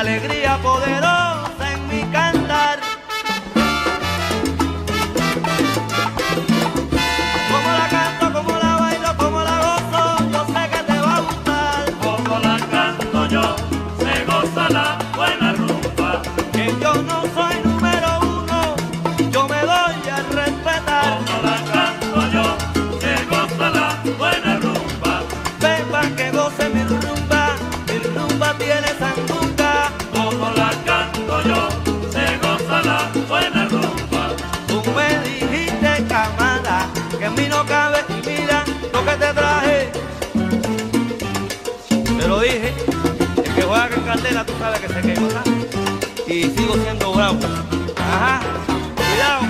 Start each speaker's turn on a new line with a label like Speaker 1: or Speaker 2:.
Speaker 1: alegría poderosa en mi cantar. Como la canto, como la bailo, como la gozo, yo sé que te va a gustar.
Speaker 2: Como la canto yo, se goza la buena rumba.
Speaker 1: Que yo no soy número uno, yo me doy a respetar.
Speaker 2: Como la canto yo, se goza la buena rumba.
Speaker 1: Sepan que goce mi rumba, mi rumba tiene sandunga. Que en mí no cabe y mira lo que te traje. Te lo dije, el que juega con candela tú sabes que se quema. Y sigo siendo bravo. Ajá, cuidado.